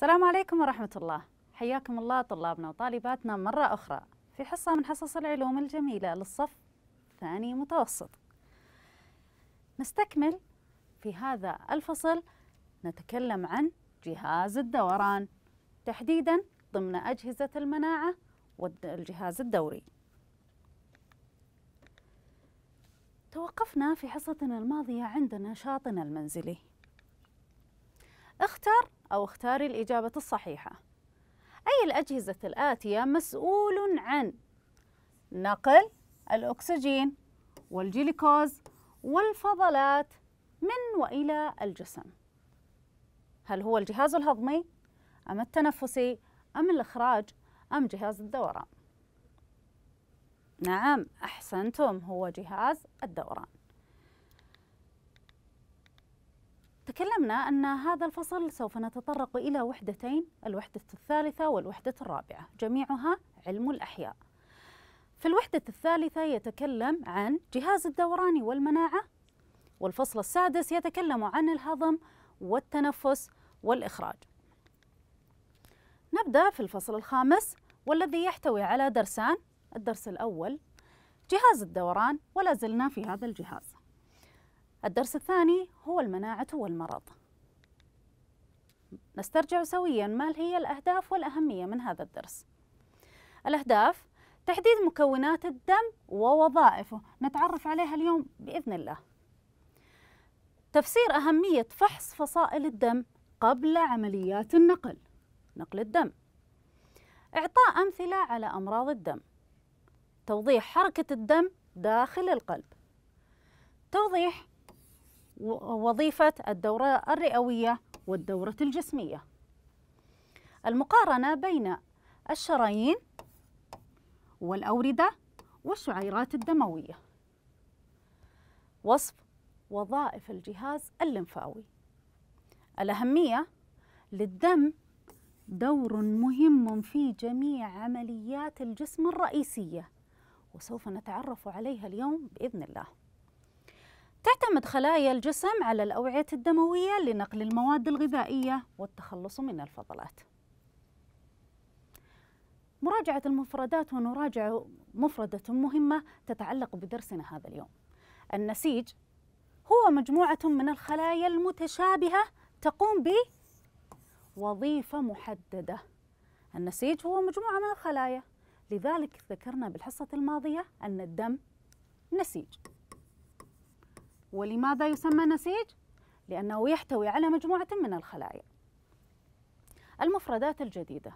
السلام عليكم ورحمة الله. حياكم الله طلابنا وطالباتنا مرة أخرى في حصة من حصص العلوم الجميلة للصف ثاني متوسط. نستكمل في هذا الفصل. نتكلم عن جهاز الدوران تحديدا ضمن أجهزة المناعة والجهاز الدوري. توقفنا في حصتنا الماضية عند نشاطنا المنزلي. اختر أو اختاري الإجابة الصحيحة. أي الأجهزة الآتية مسؤول عن نقل الأكسجين والجليكوز والفضلات من وإلى الجسم. هل هو الجهاز الهضمي أم التنفسي أم الإخراج أم جهاز الدوران؟ نعم أحسنتم هو جهاز الدوران. تكلمنا أن هذا الفصل سوف نتطرق إلى وحدتين الوحدة الثالثة والوحدة الرابعة جميعها علم الأحياء. في الوحدة الثالثة يتكلم عن جهاز الدوران والمناعة والفصل السادس يتكلم عن الهضم والتنفس والإخراج. نبدأ في الفصل الخامس والذي يحتوي على درسان. الدرس الأول جهاز الدوران ولا زلنا في هذا الجهاز. الدرس الثاني هو المناعة والمرض. نسترجع سويا ما هي الأهداف والأهمية من هذا الدرس. الأهداف تحديد مكونات الدم ووظائفه. نتعرف عليها اليوم بإذن الله. تفسير أهمية فحص فصائل الدم قبل عمليات النقل نقل الدم. إعطاء أمثلة على أمراض الدم. توضيح حركة الدم داخل القلب. توضيح وظيفة الدورة الرئوية والدورة الجسمية. المقارنة بين الشرايين والأوردة والشعيرات الدموية. وصف وظائف الجهاز الليمفاوي الأهمية للدم دور مهم في جميع عمليات الجسم الرئيسية وسوف نتعرف عليها اليوم بإذن الله. تعتمد خلايا الجسم على الأوعية الدموية لنقل المواد الغذائية والتخلص من الفضلات. مراجعة المفردات ونراجع مفردة مهمة تتعلق بدرسنا هذا اليوم. النسيج هو مجموعة من الخلايا المتشابهة تقوم بوظيفة محددة. النسيج هو مجموعة من الخلايا. لذلك ذكرنا بالحصة الماضية أن الدم نسيج. ولماذا يسمى نسيج؟ لأنه يحتوي على مجموعة من الخلايا. المفردات الجديدة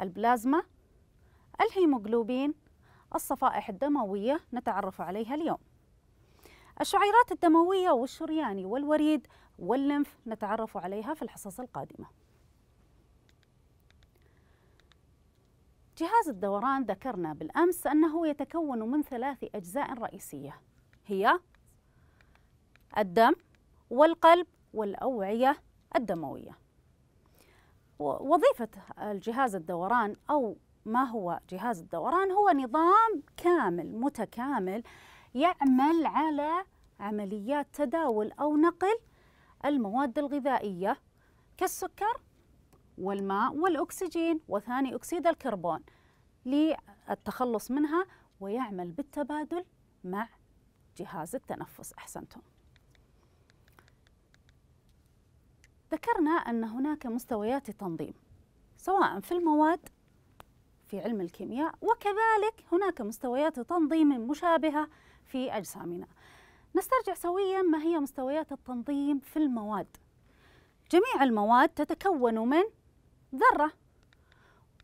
البلازما الهيموغلوبين الصفائح الدموية نتعرف عليها اليوم. الشعيرات الدموية والشرياني والوريد واللمف نتعرف عليها في الحصص القادمة. جهاز الدوران ذكرنا بالأمس أنه يتكون من ثلاث أجزاء رئيسية هي الدم والقلب والأوعية الدموية. وظيفة الجهاز الدوران أو ما هو جهاز الدوران هو نظام كامل متكامل يعمل على عمليات تداول أو نقل المواد الغذائية كالسكر والماء والأكسجين وثاني أكسيد الكربون للتخلص منها ويعمل بالتبادل مع جهاز التنفس. أحسنتم. ذكرنا أن هناك مستويات تنظيم سواء في المواد في علم الكيمياء وكذلك هناك مستويات تنظيم مشابهة في أجسامنا. نسترجع سويا ما هي مستويات التنظيم في المواد. جميع المواد تتكون من ذرة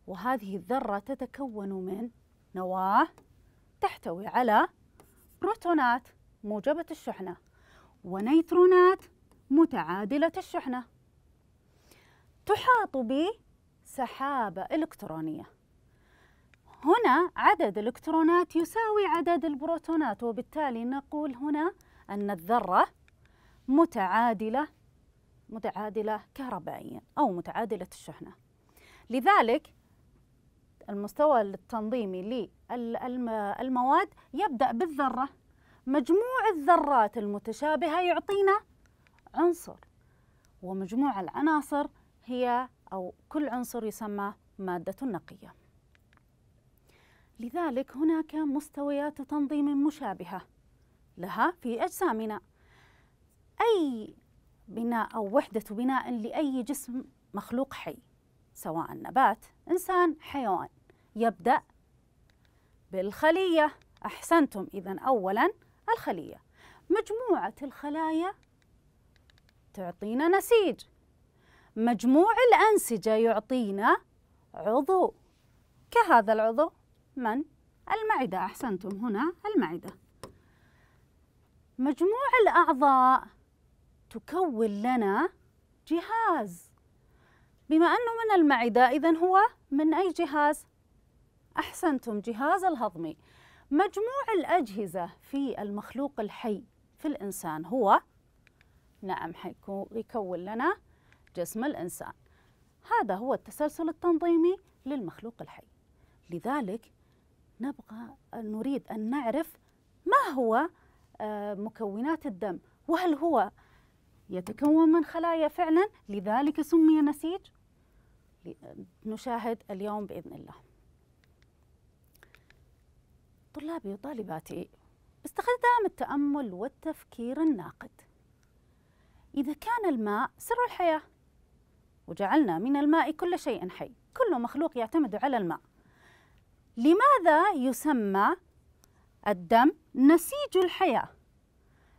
وهذه الذرة تتكون من نواة تحتوي على بروتونات موجبة الشحنة ونيترونات متعادلة الشحنة. تحاط بسحابة إلكترونية. هنا عدد الإلكترونات يساوي عدد البروتونات وبالتالي نقول هنا أن الذرة متعادلة متعادلة كهربائيا أو متعادلة الشحنة. لذلك المستوى التنظيمي للمواد يبدأ بالذرة. مجموع الذرات المتشابهة يعطينا عنصر ومجموع العناصر هي أو كل عنصر يسمى مادة نقية لذلك هناك مستويات تنظيم مشابهة لها في أجسامنا. أي بناء أو وحدة بناء لأي جسم مخلوق حي سواء نبات إنسان حيوان يبدأ بالخلية. أحسنتم إذا أولا الخلية. مجموعة الخلايا تعطينا نسيج. مجموع الأنسجة يعطينا عضو. كهذا العضو من؟ المعدة. أحسنتم. هنا المعدة. مجموع الأعضاء تكون لنا جهاز. بما أنه من المعدة إذا هو من أي جهاز؟ أحسنتم. جهاز الهضمي مجموع الأجهزة في المخلوق الحي في الإنسان هو؟ نعم يكون لنا جسم الإنسان. هذا هو التسلسل التنظيمي للمخلوق الحي. لذلك نبغى نريد أن نعرف ما هو آه، مكونات الدم. وهل هو يتكون من خلايا فعلا؟ لذلك سمي نسيج. نشاهد اليوم بإذن الله. طلابي وطالباتي باستخدام التأمل والتفكير الناقد. إذا كان الماء سر الحياة وجعلنا من الماء كل شيء حي. كل مخلوق يعتمد على الماء. لماذا يسمى الدم نسيج الحياة؟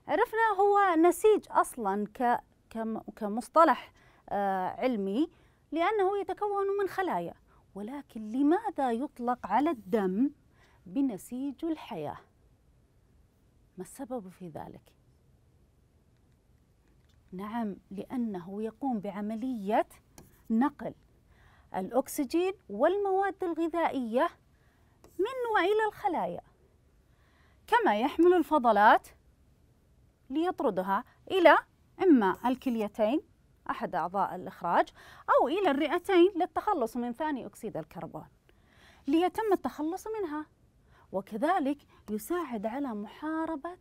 عرفنا هو نسيج أصلا كمصطلح آه، علمي لأنه يتكون من خلايا. ولكن لماذا يطلق على الدم بنسيج الحياة؟ ما السبب في ذلك؟ نعم لأنه يقوم بعملية نقل الأكسجين والمواد الغذائية من وإلى الخلايا كما يحمل الفضلات ليطردها إلى إما الكليتين أحد أعضاء الإخراج أو إلى الرئتين للتخلص من ثاني أكسيد الكربون ليتم التخلص منها. وكذلك يساعد على محاربة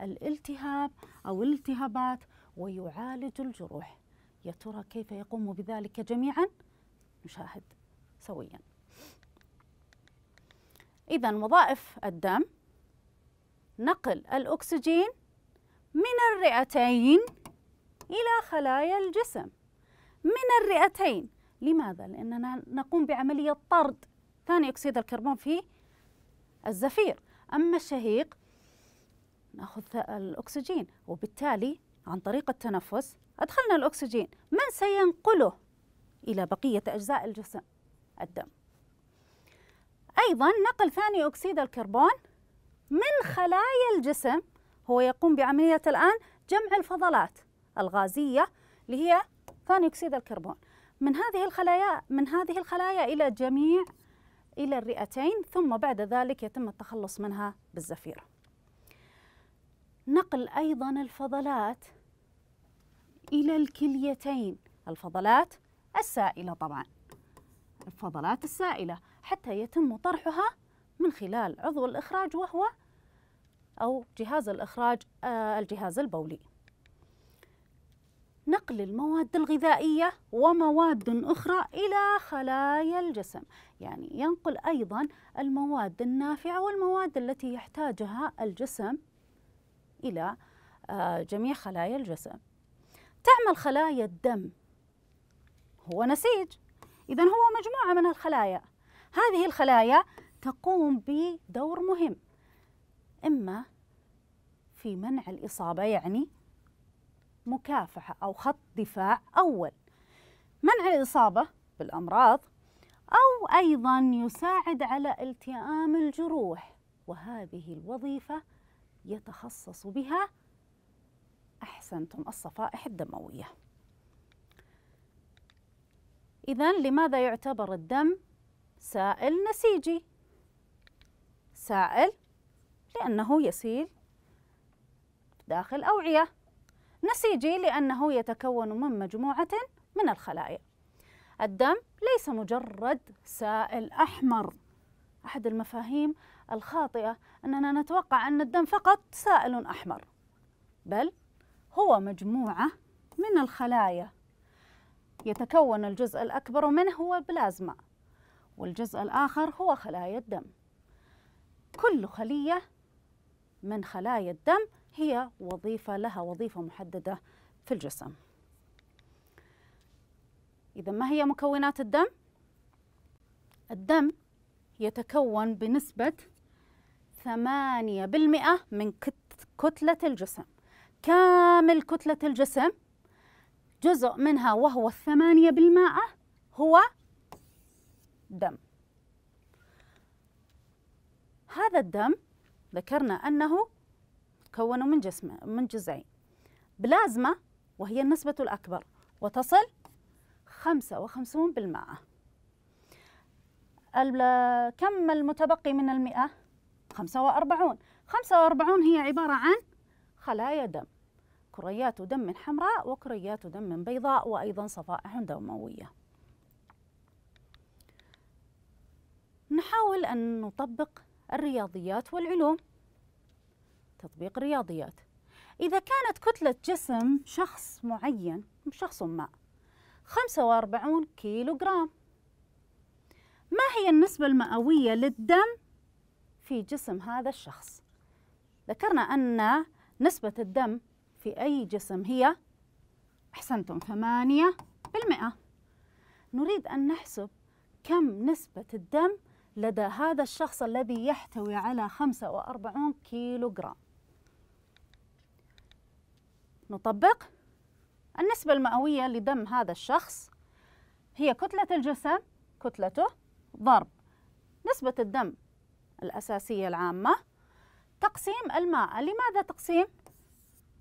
الالتهاب أو الالتهابات ويعالج الجروح. يا ترى كيف يقوم بذلك جميعا؟ نشاهد سويا. إذا وظائف الدم نقل الأكسجين من الرئتين إلى خلايا الجسم. من الرئتين. لماذا؟ لأننا نقوم بعملية طرد ثاني أكسيد الكربون في الزفير. أما الشهيق نأخذ الأكسجين وبالتالي عن طريق التنفس أدخلنا الأكسجين. من سينقله إلى بقية أجزاء الجسم الدم. أيضا نقل ثاني أكسيد الكربون من خلايا الجسم هو يقوم بعملية الآن جمع الفضلات الغازية اللي هي ثاني أكسيد الكربون. من هذه الخلايا من هذه الخلايا إلى جميع إلى الرئتين ثم بعد ذلك يتم التخلص منها بالزفير. نقل أيضا الفضلات إلى الكليتين. الفضلات السائلة طبعا. الفضلات السائلة حتى يتم طرحها من خلال عضو الإخراج وهو أو جهاز الإخراج آه الجهاز البولي. نقل المواد الغذائية ومواد أخرى إلى خلايا الجسم. يعني ينقل أيضا المواد النافعة والمواد التي يحتاجها الجسم إلى آه جميع خلايا الجسم. تعمل خلايا الدم. هو نسيج. إذا هو مجموعة من الخلايا. هذه الخلايا تقوم بدور مهم. إما في منع الإصابة يعني مكافحة أو خط دفاع أول. منع الإصابة بالأمراض أو أيضا يساعد على التئام الجروح. وهذه الوظيفة يتخصص بها أحسنتم الصفائح الدموية. إذا لماذا يعتبر الدم سائل نسيجي؟ سائل لأنه يسيل داخل أوعية. نسيجي لأنه يتكون من مجموعة من الخلايا. الدم ليس مجرد سائل أحمر. أحد المفاهيم الخاطئة أننا نتوقع أن الدم فقط سائل أحمر بل هو مجموعة من الخلايا. يتكون الجزء الأكبر منه هو بلازما والجزء الآخر هو خلايا الدم. كل خلية من خلايا الدم هي وظيفة لها وظيفة محددة في الجسم. إذا ما هي مكونات الدم؟ الدم يتكون بنسبة ثمانية بالمئة من كتلة الجسم. كامل كتلة الجسم. جزء منها وهو الثمانية بالمائة هو دم. هذا الدم ذكرنا أنه مكون من جسم من جزئين. بلازما وهي النسبة الأكبر وتصل خمسة وخمسون بالمائة. كم المتبقي من المئة؟ خمسة وأربعون. خمسة وأربعون هي عبارة عن خلايا دم كريات دم حمراء وكريات دم بيضاء وأيضا صفائح دموية نحاول أن نطبق الرياضيات والعلوم. تطبيق الرياضيات إذا كانت كتلة جسم شخص معين شخص ما 45 كيلو جرام ما هي النسبة المئوية للدم في جسم هذا الشخص؟ ذكرنا أن نسبة الدم في أي جسم هي أحسنتم ثمانية بالمئة. نريد أن نحسب كم نسبة الدم لدى هذا الشخص الذي يحتوي على 45 كيلو جرام نطبق النسبة المئوية لدم هذا الشخص. هي كتلة الجسم كتلته ضرب. نسبة الدم الأساسية العامة تقسيم الماء. لماذا تقسيم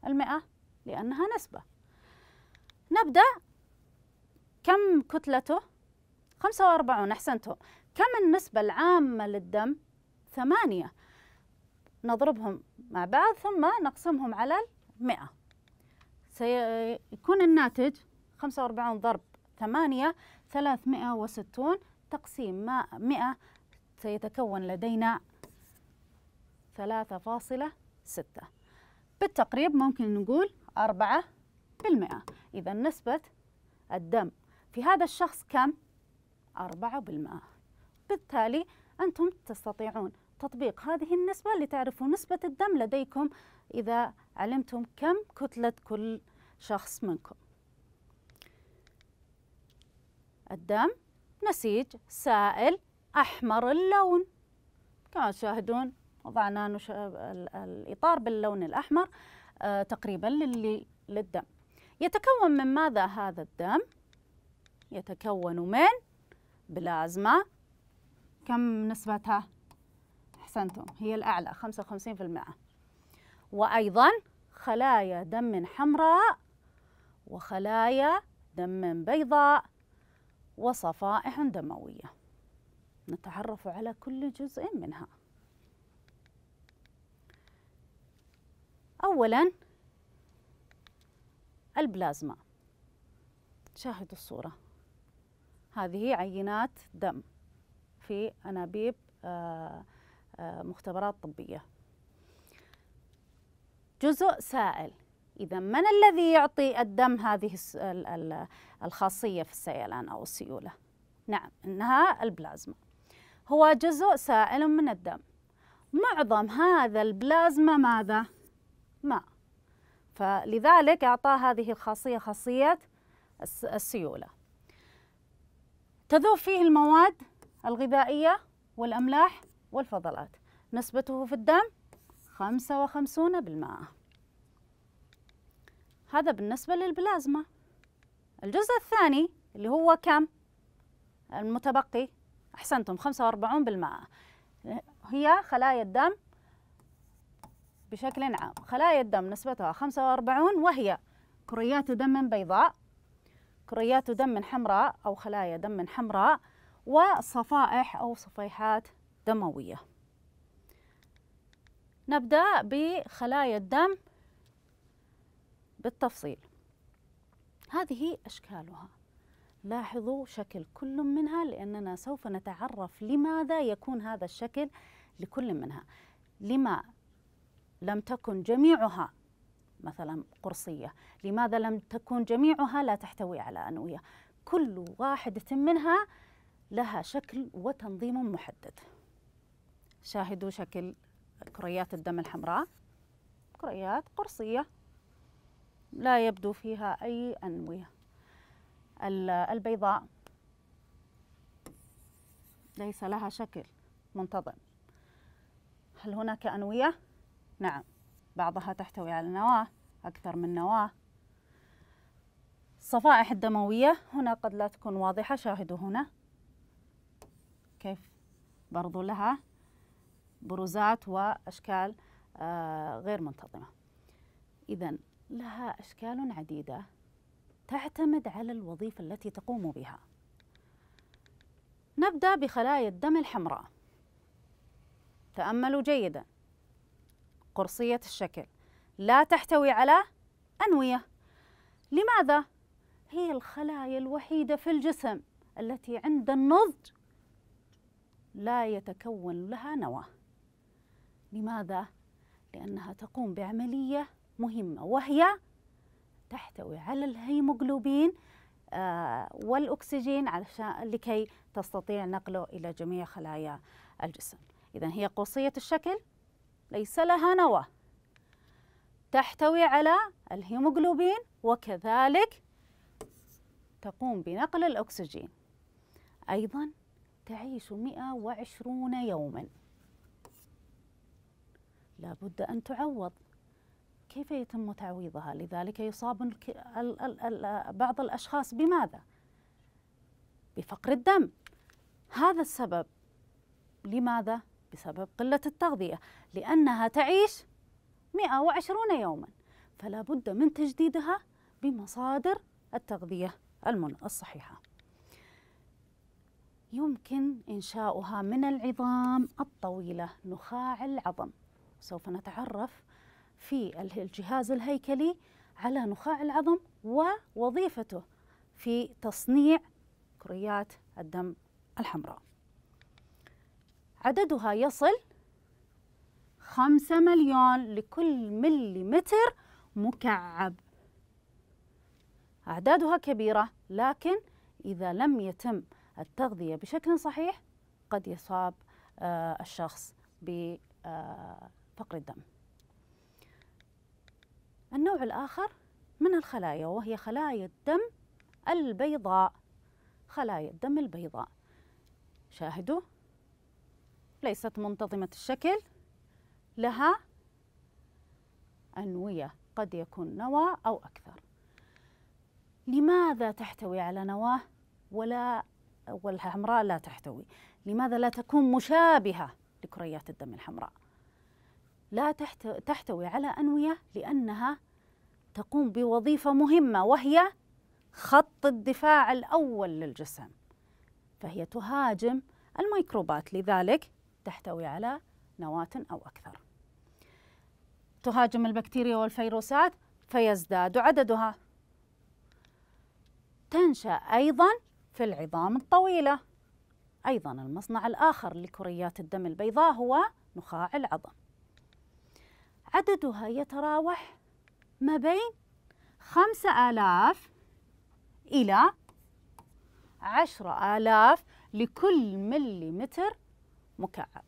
المئة؟ لأنها نسبة. نبدأ. كم كتلته؟ 45 أحسنتم. كم النسبة العامة للدم؟ ثمانية. نضربهم مع بعض ثم نقسمهم على المئة. سيكون الناتج 45 ضرب 8 360 تقسيم 100 سيتكون لدينا 3.6 بالتقريب ممكن نقول 4 بالمئة. إذا نسبة الدم في هذا الشخص كم؟ 4 بالمئة. بالتالي أنتم تستطيعون تطبيق هذه النسبة لتعرفوا نسبة الدم لديكم إذا علمتم كم كتلة كل شخص منكم. الدم نسيج سائل أحمر اللون. كما تشاهدون وضعنا الإطار باللون الأحمر آه تقريبا للدم. يتكون من ماذا هذا الدم؟ يتكون من بلازما. كم نسبتها؟ أحسنتم هي الأعلى 55% وأيضا خلايا دم حمراء وخلايا دم بيضاء وصفائح دموية. نتعرف على كل جزء منها. أولا البلازما. شاهدوا الصورة. هذه عينات دم في أنابيب آه، آه، مختبرات طبية. جزء سائل. إذا من الذي يعطي الدم هذه الخاصية في السيلان أو السيولة؟ نعم إنها البلازما. هو جزء سائل من الدم. معظم هذا البلازما ماذا؟ ماء فلذلك أعطاه هذه الخاصية خاصية السيولة. تذوب فيه المواد الغذائية والأملاح والفضلات. نسبته في الدم خمسة وخمسون بالمائة هذا بالنسبة للبلازما. الجزء الثاني اللي هو كم؟ المتبقي. أحسنتم خمسة وأربعون بالمائة هي خلايا الدم بشكل عام. خلايا الدم نسبتها خمسة وأربعون وهي كريات دم بيضاء كريات دم حمراء أو خلايا دم حمراء وصفائح أو صفيحات دموية. نبدأ بخلايا الدم بالتفصيل. هذه أشكالها. لاحظوا شكل كل منها لأننا سوف نتعرف لماذا يكون هذا الشكل لكل منها. لما لم تكن جميعها مثلا قرصية. لماذا لم تكن جميعها؟ لا تحتوي على أنوية. كل واحدة منها لها شكل وتنظيم محدد. شاهدوا شكل كريات الدم الحمراء. كريات قرصية. لا يبدو فيها أي أنوية. البيضاء. ليس لها شكل منتظم. هل هناك أنوية؟ نعم. بعضها تحتوي على نواة أكثر من نواة. الصفائح الدموية هنا قد لا تكون واضحة شاهدوا هنا. كيف برضو لها؟ بروزات وأشكال آه، غير منتظمة. إذا لها أشكال عديدة تعتمد على الوظيفة التي تقوم بها. نبدأ بخلايا الدم الحمراء. تأملوا جيدا. قرصية الشكل لا تحتوي على أنوية لماذا؟ هي الخلايا الوحيدة في الجسم التي عند النضج لا يتكون لها نواة لماذا؟ لأنها تقوم بعملية مهمة وهي تحتوي على الهيموغلوبين آه والأكسجين لكي تستطيع نقله إلى جميع خلايا الجسم إذا هي قوسية الشكل ليس لها نواة تحتوي على الهيموغلوبين وكذلك تقوم بنقل الأكسجين. أيضا تعيش 120 يوما. لابد أن تعوض. كيف يتم تعويضها؟ لذلك يصاب بعض الأشخاص بماذا؟ بفقر الدم. هذا السبب. لماذا؟ بسبب قلة التغذية لأنها تعيش 120 يوما. فلا بد من تجديدها بمصادر التغذية الصحيحة. يمكن إنشاؤها من العظام الطويلة نخاع العظم. سوف نتعرف في الجهاز الهيكلي على نخاع العظم ووظيفته في تصنيع كريات الدم الحمراء. عددها يصل خمسة مليون لكل مليمتر مكعب. أعدادها كبيرة لكن إذا لم يتم التغذية بشكل صحيح قد يصاب آه، الشخص بفقر آه، الدم. النوع الآخر من الخلايا وهي خلايا الدم البيضاء. خلايا الدم البيضاء. شاهدوا ليست منتظمة الشكل. لها أنوية قد يكون نواة أو أكثر. لماذا تحتوي على نواة ولا والحمراء لا تحتوي؟ لماذا لا تكون مشابهة لكريات الدم الحمراء؟ لا تحتوي على أنوية لأنها تقوم بوظيفة مهمة وهي خط الدفاع الأول للجسم. فهي تهاجم الميكروبات. لذلك تحتوي على نواة أو أكثر. تهاجم البكتيريا والفيروسات فيزداد عددها. تنشأ أيضا في العظام الطويلة. أيضا المصنع الآخر لكريات الدم البيضاء هو نخاع العظم. عددها يتراوح ما بين خمسة آلاف إلى عشرة آلاف لكل مليمتر مكعب.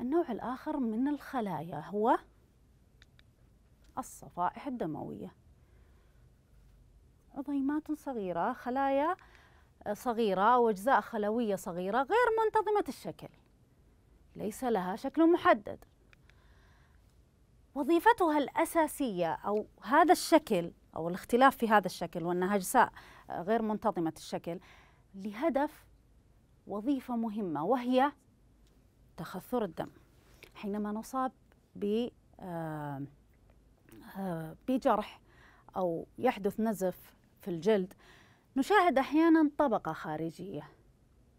النوع الآخر من الخلايا هو الصفائح الدموية. عظيمات صغيرة خلايا صغيرة أو أجزاء خلوية صغيرة غير منتظمة الشكل. ليس لها شكل محدد. وظيفتها الأساسية أو هذا الشكل أو الاختلاف في هذا الشكل وأنها أجزاء غير منتظمة الشكل لهدف وظيفة مهمة وهي تخثر الدم. حينما نصاب آه، آه، بجرح أو يحدث نزف في الجلد نشاهد أحيانا طبقة خارجية.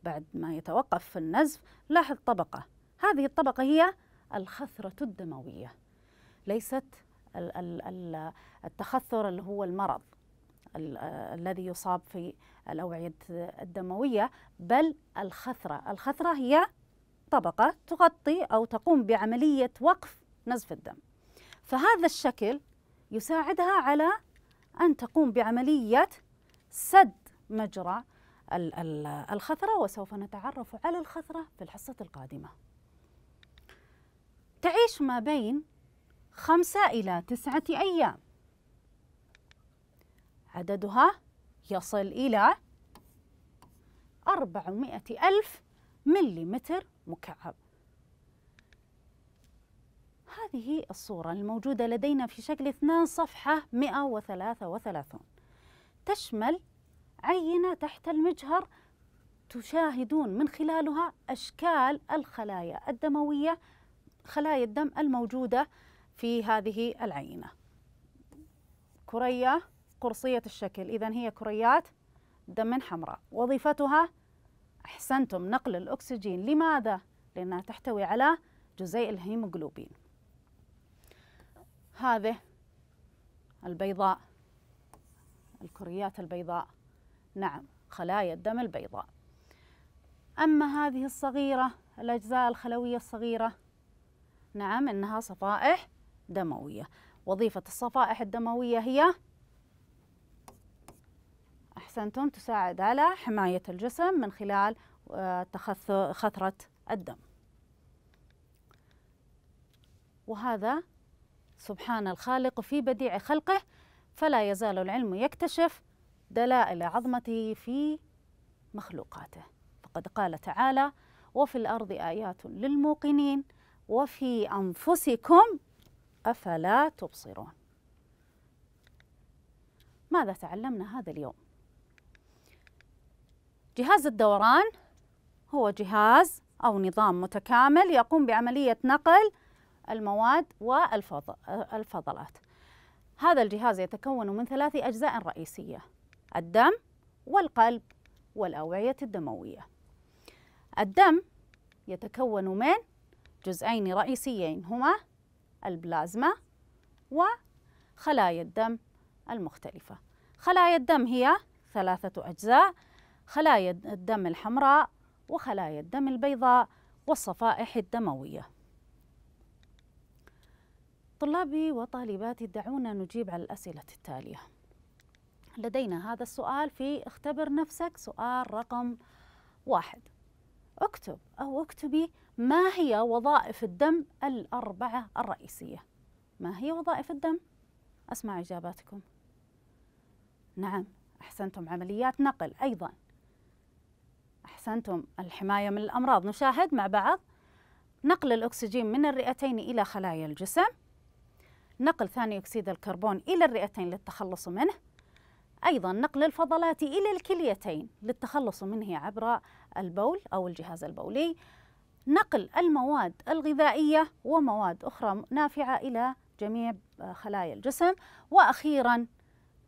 بعد ما يتوقف النزف لاحظ طبقة. هذه الطبقة هي الخثرة الدموية. ليست التخثر اللي هو المرض. الذي يصاب في الأوعية الدموية بل الخثرة. الخثرة هي طبقة تغطي أو تقوم بعملية وقف نزف الدم. فهذا الشكل يساعدها على أن تقوم بعملية سد مجرى الخثرة وسوف نتعرف على الخثرة في الحصة القادمة. تعيش ما بين خمسة إلى تسعة أيام. عددها يصل إلى أربعمائة ألف مليمتر مكعب. هذه الصورة الموجودة لدينا في شكل اثنان صفحة 133 تشمل عينة تحت المجهر تشاهدون من خلالها أشكال الخلايا الدموية خلايا الدم الموجودة في هذه العينة. كرية قرصية الشكل. إذا هي كريات دم حمراء. وظيفتها أحسنتم نقل الأكسجين. لماذا؟ لأنها تحتوي على جزيء الهيموغلوبين. هذه البيضاء الكريات البيضاء. نعم خلايا الدم البيضاء. أما هذه الصغيرة الأجزاء الخلوية الصغيرة نعم إنها صفائح دموية. وظيفة الصفائح الدموية هي أحسنتم تساعد على حماية الجسم من خلال آه، خثرة الدم. وهذا سبحان الخالق في بديع خلقه فلا يزال العلم يكتشف دلائل عظمته في مخلوقاته. فقد قال تعالى وفي الأرض آيات للموقنين وفي أنفسكم أفلا تبصرون. ماذا تعلمنا هذا اليوم؟ جهاز الدوران هو جهاز أو نظام متكامل يقوم بعملية نقل المواد والفضلات هذا الجهاز يتكون من ثلاث أجزاء رئيسية الدم والقلب والأوعية الدموية. الدم يتكون من جزئين رئيسيين هما البلازما وخلايا الدم المختلفة. خلايا الدم هي ثلاثة أجزاء خلايا الدم الحمراء وخلايا الدم البيضاء والصفائح الدموية. طلابي وطالباتي دعونا نجيب على الأسئلة التالية. لدينا هذا السؤال في اختبر نفسك سؤال رقم واحد. اكتب أو اكتبي ما هي وظائف الدم الأربعة الرئيسية؟ ما هي وظائف الدم؟ أسمع إجاباتكم. نعم أحسنتم عمليات نقل أيضا. أحسنتم الحماية من الأمراض. نشاهد مع بعض نقل الأكسجين من الرئتين إلى خلايا الجسم نقل ثاني أكسيد الكربون إلى الرئتين للتخلص منه أيضا نقل الفضلات إلى الكليتين للتخلص منه عبر البول أو الجهاز البولي نقل المواد الغذائية ومواد أخرى نافعة إلى جميع خلايا الجسم وأخيرا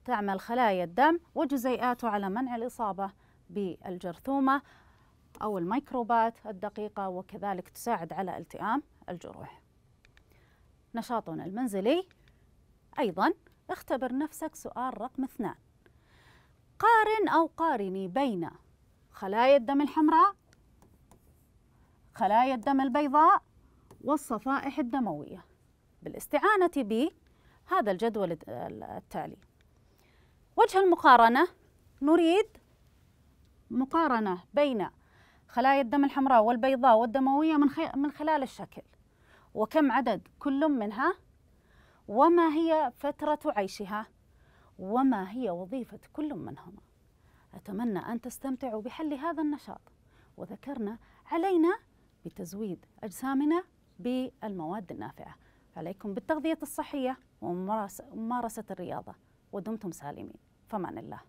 تعمل خلايا الدم وجزيئاته على منع الإصابة بالجرثومة أو الميكروبات الدقيقة وكذلك تساعد على التئام الجروح. نشاطنا المنزلي أيضا اختبر نفسك سؤال رقم اثنان. قارن أو قارني بين خلايا الدم الحمراء خلايا الدم البيضاء والصفائح الدموية بالاستعانة بهذا الجدول التالي. وجه المقارنة نريد مقارنة بين خلايا الدم الحمراء والبيضاء والدموية من, من خلال الشكل. وكم عدد؟ كل منها. وما هي فترة عيشها؟ وما هي وظيفة كل منهما؟ أتمنى أن تستمتعوا بحل هذا النشاط. وذكرنا علينا بتزويد أجسامنا بالمواد النافعة. عليكم بالتغذية الصحية وممارسة الرياضة. ودمتم سالمين. فمان الله.